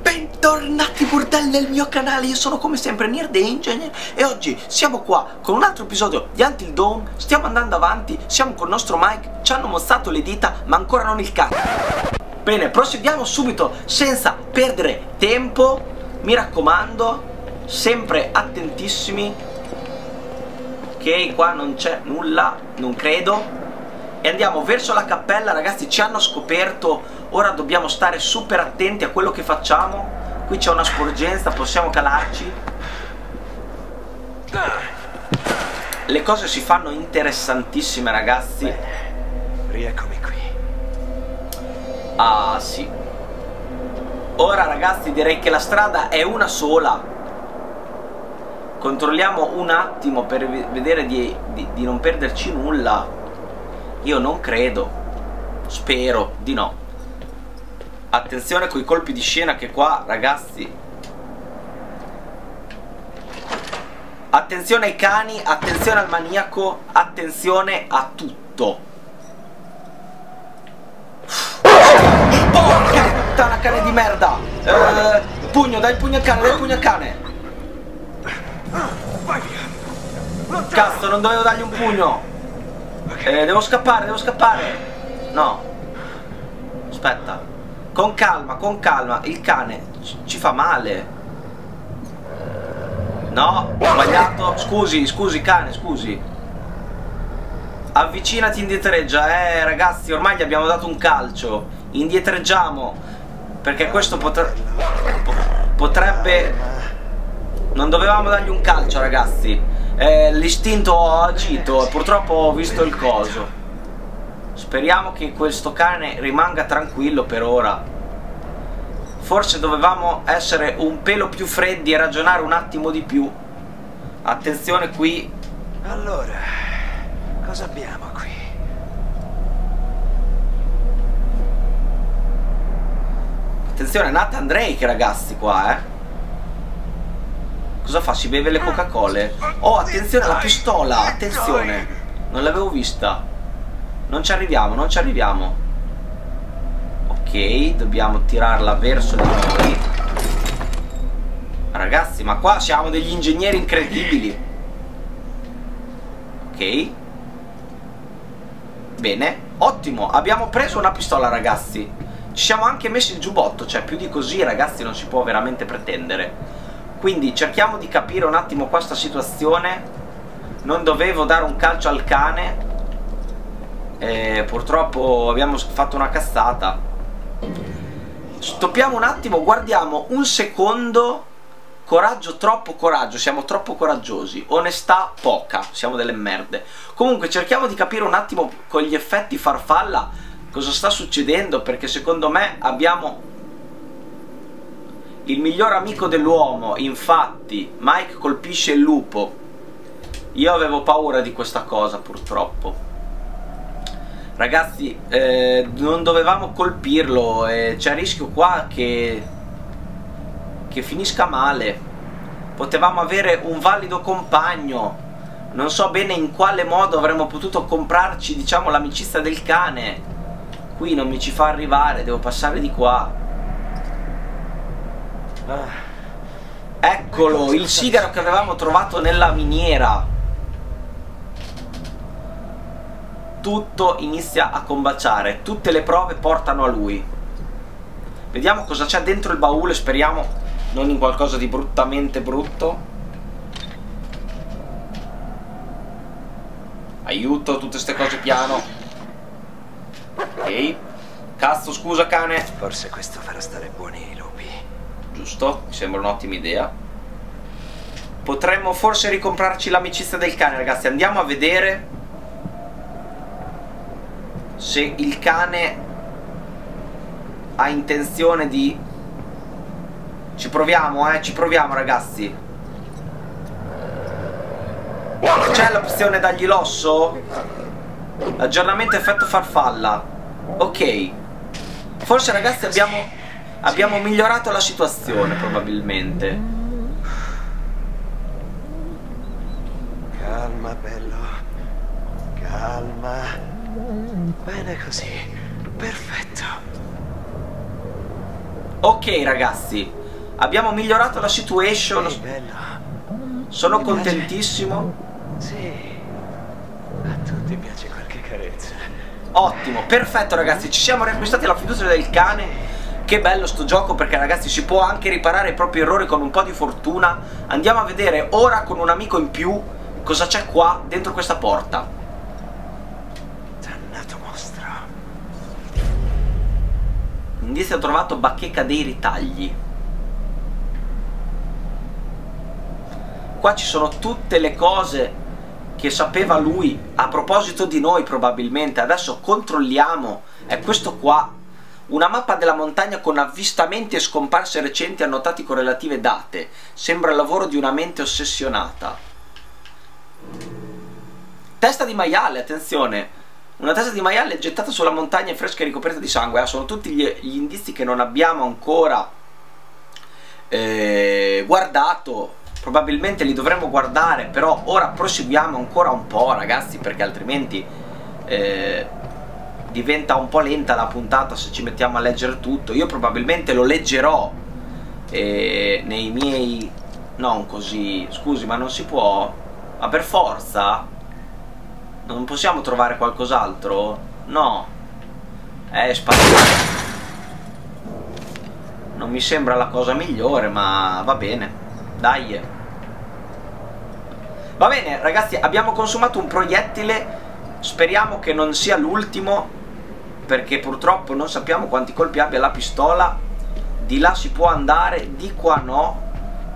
Bentornati bordelli nel mio canale, io sono come sempre Nier the Engineer e oggi siamo qua con un altro episodio di Until Dawn, stiamo andando avanti, siamo col nostro Mike, ci hanno mostrato le dita ma ancora non il cazzo. Bene, proseguiamo subito senza perdere tempo, mi raccomando, sempre attentissimi, ok qua non c'è nulla, non credo, e andiamo verso la cappella ragazzi ci hanno scoperto. Ora dobbiamo stare super attenti a quello che facciamo. Qui c'è una sporgenza possiamo calarci. Le cose si fanno interessantissime ragazzi. Bene, rieccomi qui. ah sì. Ora ragazzi direi che la strada è una sola. Controlliamo un attimo per vedere di, di, di non perderci nulla io non credo. Spero di no. Attenzione con i colpi di scena che qua, ragazzi. Attenzione ai cani, attenzione al maniaco, attenzione a tutto. Porca puttana cane di merda! Eh, pugno, dai il pugno al cane, dai pugno al cane! Cazzo, non dovevo dargli un pugno! Eh, devo scappare, devo scappare. No. Aspetta. Con calma, con calma. Il cane ci fa male. No, ho sbagliato. Scusi, scusi cane, scusi. Avvicinati, indietreggia. Eh, ragazzi, ormai gli abbiamo dato un calcio. Indietreggiamo. Perché questo potre... potrebbe... Non dovevamo dargli un calcio, ragazzi eh, l'istinto ha agito purtroppo ho visto il coso. Speriamo che questo cane rimanga tranquillo per ora. Forse dovevamo essere un pelo più freddi e ragionare un attimo di più. Attenzione qui. Allora, cosa abbiamo qui? Attenzione, Nathan Drake ragazzi qua, eh. Cosa fa? Si beve le Coca-Cola? Oh, attenzione alla pistola! Attenzione! Non l'avevo vista. Non ci arriviamo, non ci arriviamo. Ok, dobbiamo tirarla verso di noi. Ragazzi, ma qua siamo degli ingegneri incredibili. Ok. Bene, ottimo. Abbiamo preso una pistola, ragazzi. Ci siamo anche messi il giubbotto, cioè più di così, ragazzi, non si può veramente pretendere. Quindi cerchiamo di capire un attimo questa situazione. Non dovevo dare un calcio al cane. E purtroppo abbiamo fatto una cazzata. Stoppiamo un attimo, guardiamo un secondo. Coraggio, troppo coraggio, siamo troppo coraggiosi. Onestà, poca, siamo delle merde. Comunque cerchiamo di capire un attimo con gli effetti farfalla cosa sta succedendo perché secondo me abbiamo il miglior amico dell'uomo, infatti, Mike colpisce il lupo. Io avevo paura di questa cosa, purtroppo. Ragazzi, eh, non dovevamo colpirlo e c'è il rischio qua che... che finisca male. Potevamo avere un valido compagno. Non so bene in quale modo avremmo potuto comprarci, diciamo, l'amicizia del cane. Qui non mi ci fa arrivare, devo passare di qua. Ah. Eccolo, il sigaro che avevamo trovato nella miniera. Tutto inizia a combaciare, tutte le prove portano a lui. Vediamo cosa c'è dentro il baule, speriamo non in qualcosa di bruttamente brutto. Aiuto, tutte queste cose piano. Ok. Cazzo, scusa cane. Forse questo farà stare buoni giusto, mi sembra un'ottima idea. Potremmo forse ricomprarci l'amicizia del cane, ragazzi. Andiamo a vedere se il cane ha intenzione di... Ci proviamo, eh, ci proviamo, ragazzi. C'è l'opzione dargli l'osso? Aggiornamento effetto farfalla. Ok. Forse, ragazzi, abbiamo Abbiamo migliorato la situazione probabilmente. Calma, bello. Calma. Bene così. Perfetto. Ok ragazzi, abbiamo migliorato la situation. Ehi, bello. Sono Mi piace. contentissimo. Sì. A tutti piace qualche carezza. Ottimo, perfetto ragazzi, ci siamo riacquistati la fiducia del cane. Che bello sto gioco perché ragazzi si può anche riparare i propri errori con un po' di fortuna. Andiamo a vedere ora con un amico in più cosa c'è qua dentro questa porta. Dannato mostro. Indizio trovato bacheca dei ritagli. Qua ci sono tutte le cose che sapeva lui a proposito di noi probabilmente. Adesso controlliamo. È questo qua. Una mappa della montagna con avvistamenti e scomparse recenti annotati con relative date. Sembra il lavoro di una mente ossessionata. Testa di maiale, attenzione. Una testa di maiale gettata sulla montagna fresca e ricoperta di sangue. Ah, sono tutti gli, gli indizi che non abbiamo ancora eh, guardato. Probabilmente li dovremmo guardare, però ora proseguiamo ancora un po', ragazzi, perché altrimenti eh, diventa un po' lenta la puntata se ci mettiamo a leggere tutto. Io probabilmente lo leggerò eh, nei miei... Non così... Scusi, ma non si può? Ma per forza? Non possiamo trovare qualcos'altro? No. Eh, spazio. Non mi sembra la cosa migliore, ma va bene. Dai. Va bene, ragazzi, abbiamo consumato un proiettile. Speriamo che non sia l'ultimo, perché purtroppo non sappiamo quanti colpi abbia la pistola. Di là si può andare, di qua no.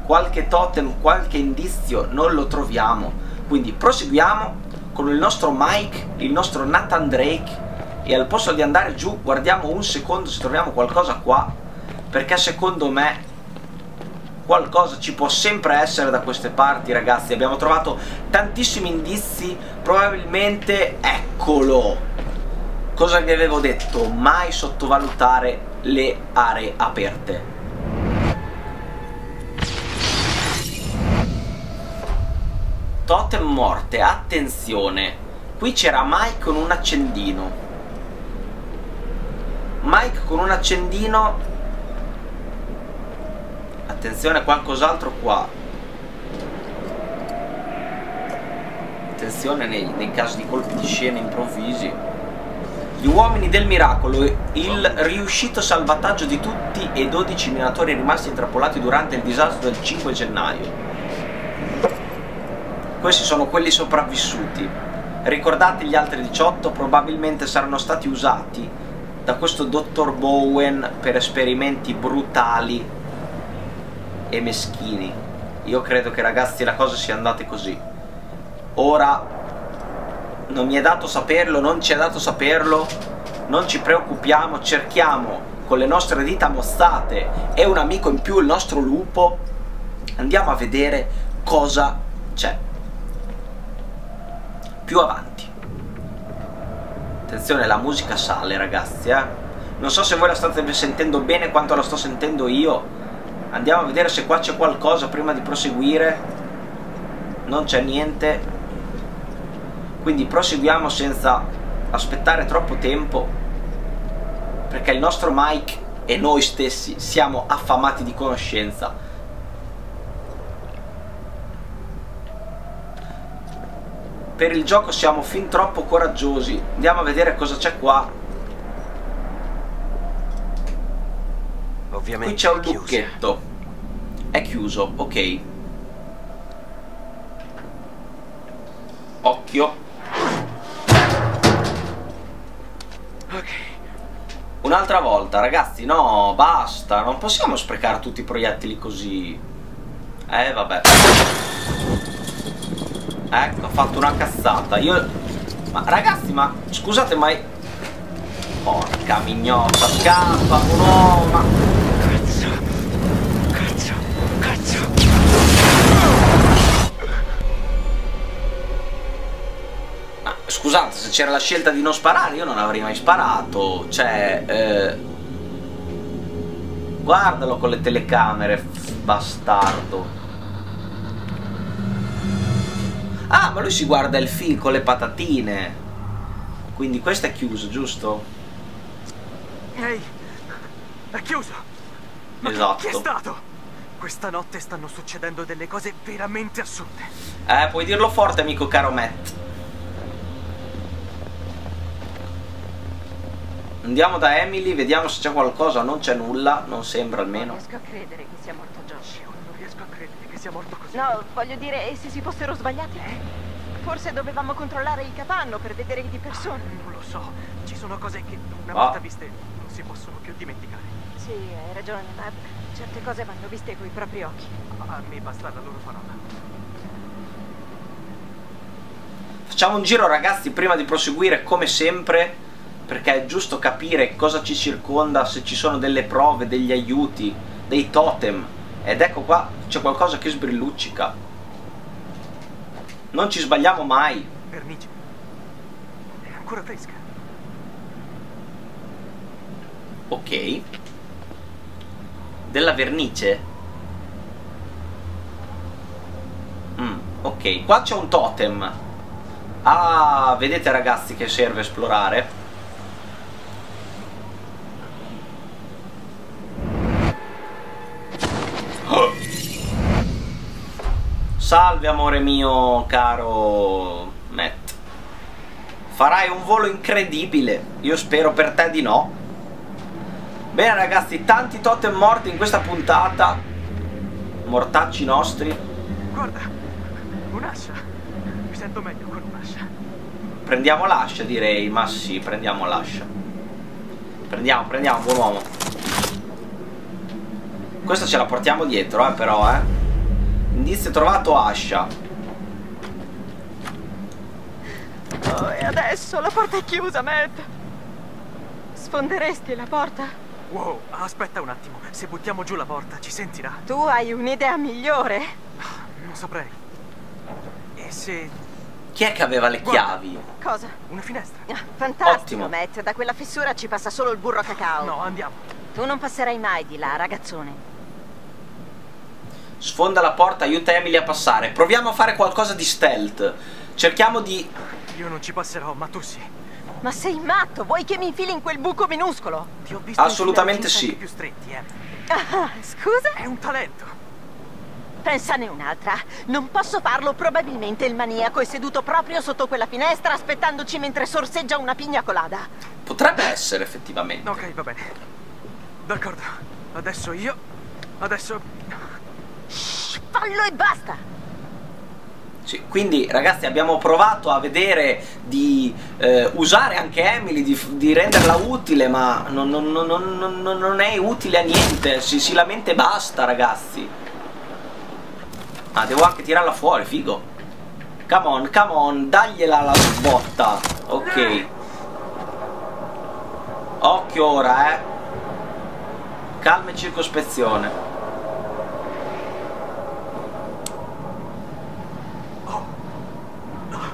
Qualche totem, qualche indizio non lo troviamo. Quindi proseguiamo con il nostro Mike, il nostro Nathan Drake. E al posto di andare giù, guardiamo un secondo se troviamo qualcosa qua. Perché secondo me qualcosa ci può sempre essere da queste parti ragazzi abbiamo trovato tantissimi indizi probabilmente eccolo cosa vi avevo detto? Mai sottovalutare le aree aperte. Totem morte attenzione. Qui c'era Mike con un accendino. Mike con un accendino. Attenzione, qualcos'altro qua. Attenzione nei, nei casi di colpi di scena improvvisi. Gli uomini del miracolo, il riuscito salvataggio di tutti e 12 minatori rimasti intrappolati durante il disastro del 5 gennaio. Questi sono quelli sopravvissuti. Ricordate gli altri 18? Probabilmente saranno stati usati da questo dottor Bowen per esperimenti brutali e meschini. Io credo che ragazzi la cosa sia andata così. Ora non mi è dato saperlo, non ci è dato saperlo, non ci preoccupiamo, cerchiamo con le nostre dita mossate e un amico in più, il nostro lupo, andiamo a vedere cosa c'è. Più avanti. Attenzione, la musica sale ragazzi, eh. Non so se voi la state sentendo bene quanto la sto sentendo io, Andiamo a vedere se qua c'è qualcosa prima di proseguire. Non c'è niente. Quindi proseguiamo senza aspettare troppo tempo. Perché il nostro Mike e noi stessi siamo affamati di conoscenza. Per il gioco siamo fin troppo coraggiosi. Andiamo a vedere cosa c'è qua. Ovviamente Qui c'è un lucchetto. È chiuso, ok. Occhio. Un'altra volta, ragazzi, no, basta. Non possiamo sprecare tutti i proiettili così. Eh, vabbè. Ecco, ho fatto una cazzata. Io... Ma, ragazzi, ma... Scusate, ma... Porca mignotta, scappa, no, ma... scusate, se c'era la scelta di non sparare, io non avrei mai sparato. Cioè, eh... guardalo con le telecamere, bastardo. Ah, ma lui si guarda il film con le patatine. Quindi questo è chiuso, giusto? Ehi, è chiuso. Ma Esatto. Chi è stato? Questa notte stanno succedendo delle cose veramente assurde. Eh, puoi dirlo forte, amico caro Matt. Andiamo da Emily, vediamo se c'è qualcosa. Non c'è nulla, non sembra Non almeno. riesco a credere che sia morto Josh. Io non riesco a credere che sia morto così. No, voglio dire, e se si fossero sbagliati? Forse dovevamo controllare il capanno per vedere di persona. Non lo so. Ci sono cose che una Ah. volta viste non si possono più dimenticare. Sì, hai ragione, ma certe cose vanno viste coi propri occhi. A me basta la loro parola. Facciamo un giro, ragazzi, prima di proseguire, come sempre. Perché è giusto capire cosa ci circonda, se ci sono delle prove, degli aiuti, dei totem. Ed ecco qua, c'è qualcosa che sbrilluccica. Non ci sbagliamo mai. Vernice. È ancora fresca. Ok. Della vernice. Mm, ok, qua c'è un totem. Ah, vedete ragazzi che serve esplorare? Salve amore mio caro Matt. Farai un volo incredibile. Io spero per te di no. Bene ragazzi, tanti totem morti in questa puntata. Mortacci nostri. Guarda, un'ascia. Mi sento meglio con un'ascia. Prendiamo l'ascia direi, ma sì, prendiamo l'ascia. Prendiamo, prendiamo, buon uomo. Questa ce la portiamo dietro, eh, però, eh. Indizio trovato ascia. Oh, e adesso la porta è chiusa, Matt. Sfonderesti la porta? Wow, aspetta un attimo. Se buttiamo giù la porta, ci sentirà? Tu hai un'idea migliore? Non saprei. E se... Chi è che aveva le chiavi? Cosa? una finestra? Ah, Fantastico, Ottimo. Matt. Da quella fessura ci passa solo il burro cacao. No, andiamo. Tu non passerai mai di là, ragazzone. Sfonda la porta, aiuta Emily a passare. Proviamo a fare qualcosa di stealth. Cerchiamo di... Io non ci passerò, ma tu sì. Ma sei matto? Vuoi che mi infili in quel buco minuscolo? Ti ho visto Assolutamente sì. più stretti, eh. Ah, scusa? È un talento. Pensane un'altra. Non posso farlo, probabilmente il maniaco è seduto proprio sotto quella finestra aspettandoci mentre sorseggia una pigna colada. Potrebbe essere effettivamente. Ok, va bene. D'accordo. Adesso io... Adesso... Fallo e basta! Sì, quindi ragazzi abbiamo provato a vedere di eh, usare anche Emily, di, di renderla utile, ma non- non- non- non è utile a niente, si, si lamenta e basta ragazzi. Ah, devo anche tirarla fuori, figo. Come on, come on, dagliela la botta. Ok. Occhio ora, eh. Calma e circospezione. Oh. Ah.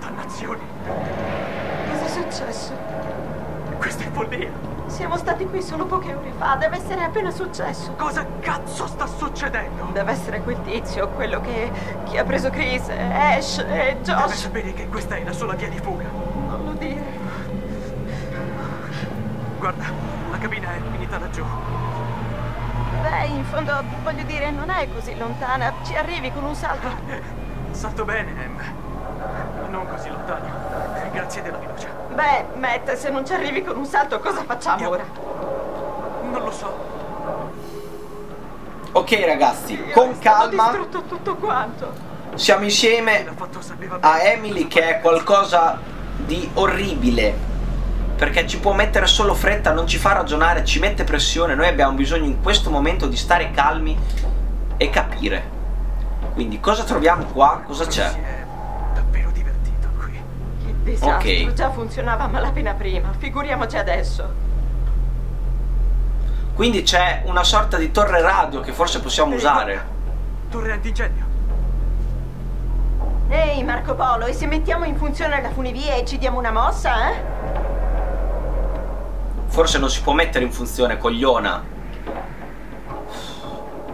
Dannazione. Cosa è successo? Questa è follia. Siamo stati qui solo poche ore fa, deve essere appena successo. Cosa cazzo sta succedendo? Deve essere quel tizio, quello che, che ha preso Chris, Ash e Deve Josh. sapere che questa è la sola via di fuga. Non lo dire. Guarda, la cabina è finita laggiù. Beh, in fondo, voglio dire, non è così lontana. Ci arrivi con un salto. Salto bene, Em. Non così lontano. Grazie della fiducia. Beh, Matt, se non ci arrivi con un salto, cosa facciamo Io- ora? Ok ragazzi, Io con calma, distrutto tutto quanto. siamo insieme a. Emily che è qualcosa di orribile perché ci può mettere solo fretta, non ci fa ragionare, ci mette pressione. Noi abbiamo bisogno in questo momento di stare calmi e capire. Quindi cosa troviamo qua? Cosa c'è? è davvero divertito qui. Il disastro Ok. già funzionava a malapena prima, figuriamoci adesso. Quindi c'è una sorta di torre radio che forse possiamo Ehi, usare. Torre antincendio. Ehi, Marco Polo, e se mettiamo in funzione la funivia e ci diamo una mossa, eh? Forse non si può mettere in funzione, cogliona.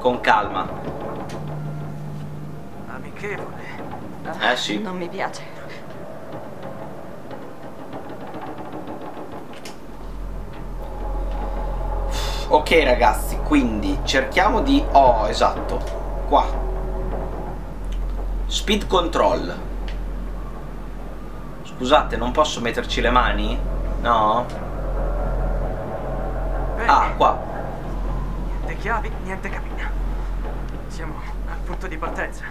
Con calma. Amichevole. Eh sì. Non mi piace. Ok ragazzi, quindi cerchiamo di... Oh, esatto. Qua. Speed control. Scusate, non posso metterci le mani? No? Bene. Ah, qua. Niente chiavi, niente cabina. Siamo al punto di partenza.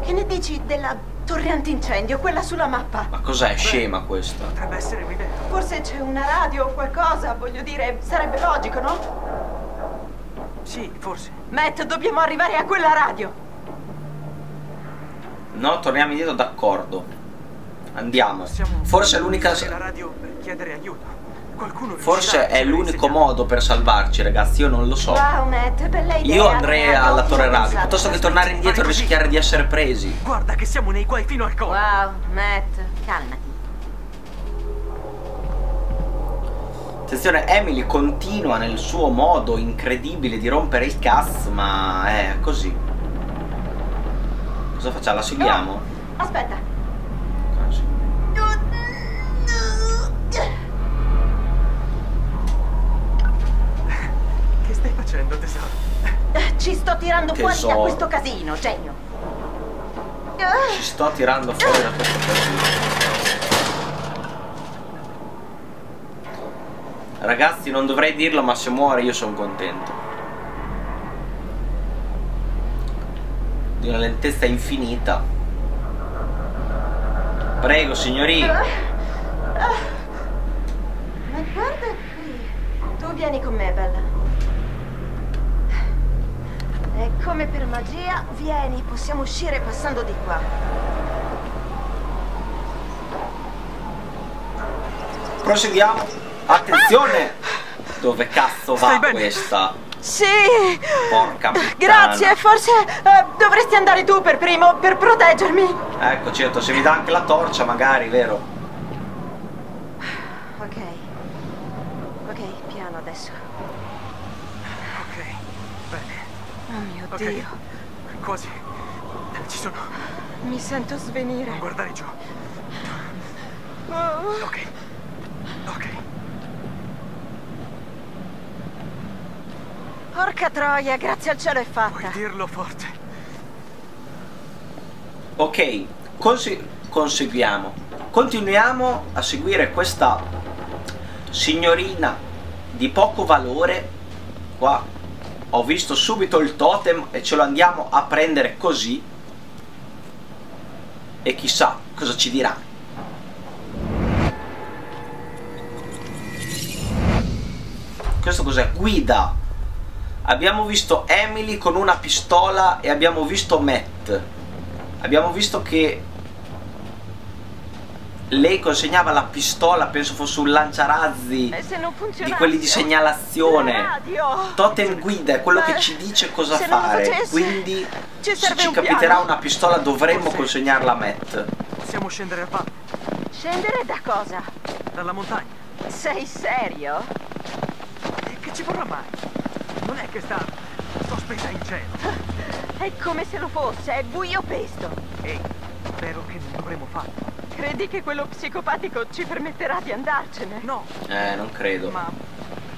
Che ne dici della torre antincendio, quella sulla mappa? Ma cos'è scema questa? Potrebbe essere qui dentro. Forse c'è una radio o qualcosa, voglio dire, sarebbe logico, no? Sì, forse. Matt, dobbiamo arrivare a quella radio. No, torniamo indietro, d'accordo. Andiamo. Possiamo Forse è l'unica... la radio per chiedere aiuto. Forse è l'unico modo per salvarci, ragazzi. Io non lo so. Wow, Matt, bella idea. Io andrei alla torre radio. Piuttosto che tornare indietro e rischiare di essere presi. Guarda che siamo nei guai fino al collo. Wow, Matt, calmati. Attenzione, Emily continua nel suo modo incredibile di rompere il cazzo, ma è così. Cosa facciamo? La seguiamo? Oh, aspetta. Facendo, tesoro? Ci sto tirando fuori da Tesoro. questo casino, genio. Ci sto tirando fuori da questo casino. Ragazzi, non dovrei dirlo, ma se muore io sono contento. Di una lentezza infinita. Prego, signori. Ma guarda qui. Tu vieni con me, Bella. E come per magia, vieni, possiamo uscire passando di qua. Proseguiamo. Attenzione! Dove cazzo va Stai bene? questa? Sì! Porca puttana. Grazie, forse eh, dovresti andare tu per primo, per proteggermi. Ecco, certo, se mi dà anche la torcia, magari, vero? Ok. Ok, piano adesso. Ok, bene. Oh mio Ok. Dio. Quasi. Ci sono. Mi sento svenire. Non guardare giù. Oh. Ok. Ok. Porca troia, grazie al cielo è Puoi fatta. dirlo forte. Ok, consi- conseguiamo. Continuiamo a seguire questa signorina di poco valore. Qua ho visto subito il totem e ce lo andiamo a prendere così. E chissà cosa ci dirà. Questo cos'è? Guida. Abbiamo visto Emily con una pistola e abbiamo visto Matt. Abbiamo visto che lei consegnava la pistola, penso fosse un lanciarazzi E se non di quelli di segnalazione. Totem guida è quello che ci dice cosa fare. facesse, Quindi ci se ci un capiterà piano. una pistola dovremmo Forse- consegnarla a Matt. Possiamo scendere a valle. Scendere da cosa? Dalla montagna. Sei serio? E che ci vorrà mai? Non è che sta sospesa in cielo. È come se lo fosse, è buio pesto. Ehi, spero che non dovremo farlo. Credi che quello psicopatico ci permetterà di andarcene? No, Eh, non credo. ma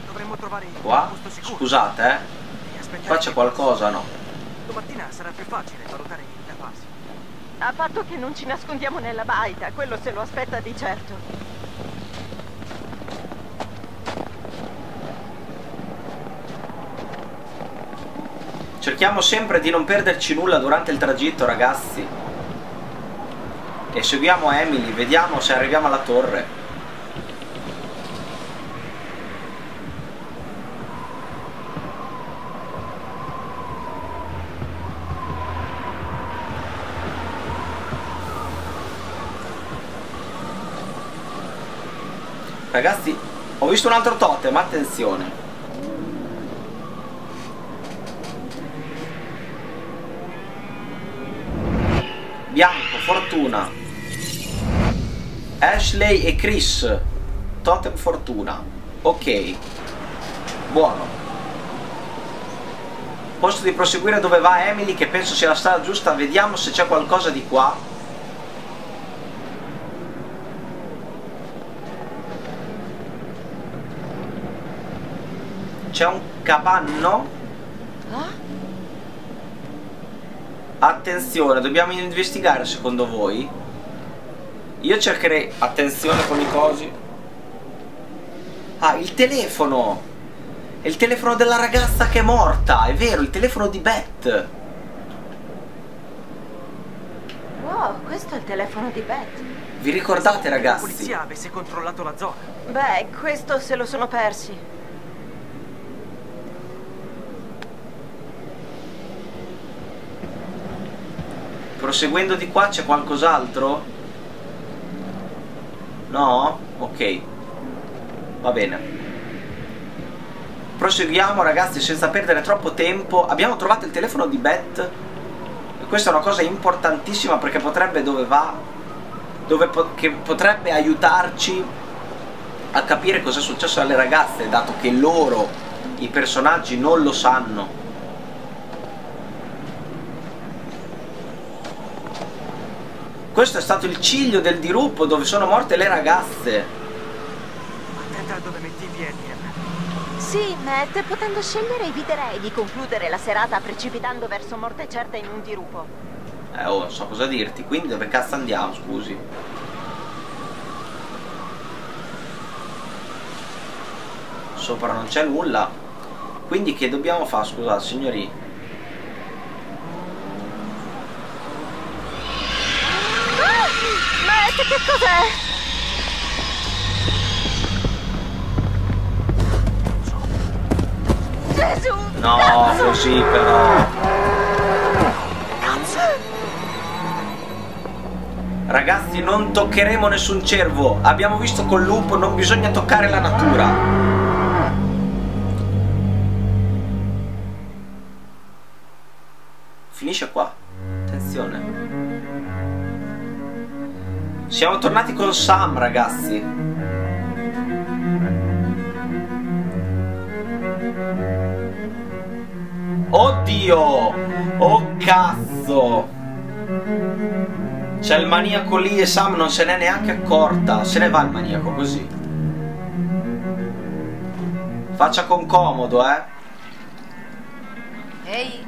dovremmo trovare Qua? posto sicuro. Scusate, eh. Qua c'è qualcosa, no? Domattina sarà più facile valutare da fasi. A patto che non ci nascondiamo nella baita, quello se lo aspetta di certo. Cerchiamo sempre di non perderci nulla durante il tragitto, ragazzi. E seguiamo Emily, vediamo se arriviamo alla torre. Ragazzi, ho visto un altro totem, attenzione. Bianco, fortuna. Ashley e Chris. Totem fortuna. Ok. Buono. Posto di proseguire dove va Emily, che penso sia la strada giusta. Vediamo se c'è qualcosa di qua. c'è un capanno. Ah? Attenzione, dobbiamo investigare secondo voi? Io cercherei... Attenzione con i cosi. Ah, il telefono! È il telefono della ragazza che è morta, è vero, il telefono di Beth. Wow, questo è il telefono di Beth. Vi ricordate La ragazzi? polizia avesse controllato la zona. Beh, questo se lo sono persi. Proseguendo di qua c'è qualcos'altro? No? Ok. Va bene. Proseguiamo ragazzi senza perdere troppo tempo. Abbiamo trovato il telefono di Beth. Questa è una cosa importantissima perché potrebbe dove va. Dove po- che potrebbe aiutarci a capire cosa è successo alle ragazze, dato che loro, i personaggi, non lo sanno. Questo è stato il ciglio del diruppo dove sono morte le ragazze. Attenta dove metti i piedi. Sì, Matt, potendo scegliere eviterei di concludere la serata precipitando verso morte certa in un dirupo. Eh, oh, non so cosa dirti. Quindi dove cazzo andiamo, scusi? Sopra non c'è nulla. Quindi che dobbiamo fare, scusate, signori? Ah! Matt, che cos'è? Gesù! No, cazzo! così però. Cazzo! Ragazzi, non toccheremo nessun cervo. Abbiamo visto col lupo, non bisogna toccare la natura. Finisce qua. Attenzione. Siamo tornati con Sam, ragazzi. Oddio! Oh cazzo! C'è il maniaco lì e Sam non se n'è neanche accorta. Se ne va il maniaco così. Faccia con comodo, eh. Ehi.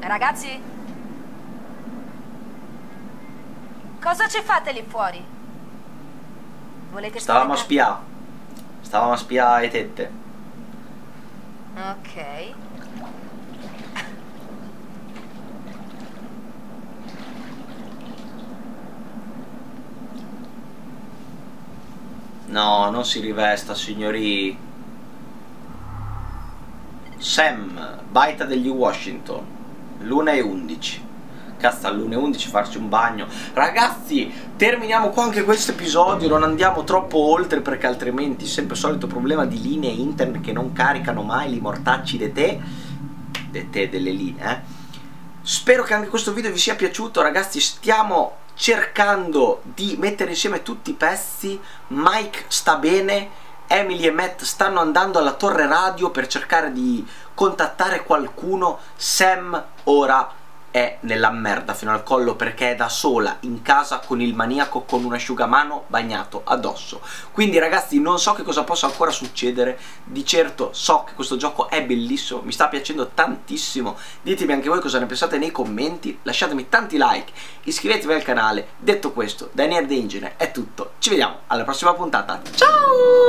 Ragazzi? Cosa ci fate lì fuori? Volete Stavamo a spiare. Stavamo a spiare le tette. Ok. No, non si rivesta, signori. Sam, baita degli Washington. L'una e 11. Cazzo, all'una e 11 farci un bagno. Ragazzi, terminiamo qua anche questo episodio. Non andiamo troppo oltre perché altrimenti sempre il solito problema di linee internet che non caricano mai li mortacci de te. De te delle linee, eh. Spero che anche questo video vi sia piaciuto, ragazzi. Stiamo cercando di mettere insieme tutti i pezzi. Mike sta bene. Emily e Matt stanno andando alla torre radio per cercare di contattare qualcuno. Sam ora è nella merda fino al collo perché è da sola in casa con il maniaco con un asciugamano bagnato addosso. Quindi ragazzi non so che cosa possa ancora succedere, di certo so che questo gioco è bellissimo, mi sta piacendo tantissimo. Ditemi anche voi cosa ne pensate nei commenti, lasciatemi tanti like, iscrivetevi al canale. Detto questo, da Nerd Engine è tutto, ci vediamo alla prossima puntata. Ciao!